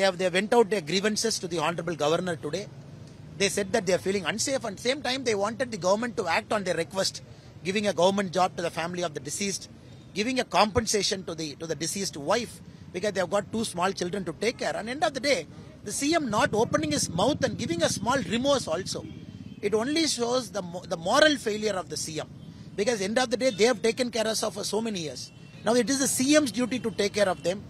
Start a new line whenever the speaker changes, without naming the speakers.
They have they went out their grievances to the honorable governor today. They said that they are feeling unsafe and same time they wanted the government to act on their request, giving a government job to the family of the deceased, giving a compensation to the to the deceased wife because they have got two small children to take care. And end of the day, the CM not opening his mouth and giving a small remorse also. It only shows the the moral failure of the CM because end of the day they have taken care of us for so many years. Now it is the CM's duty to take care of them.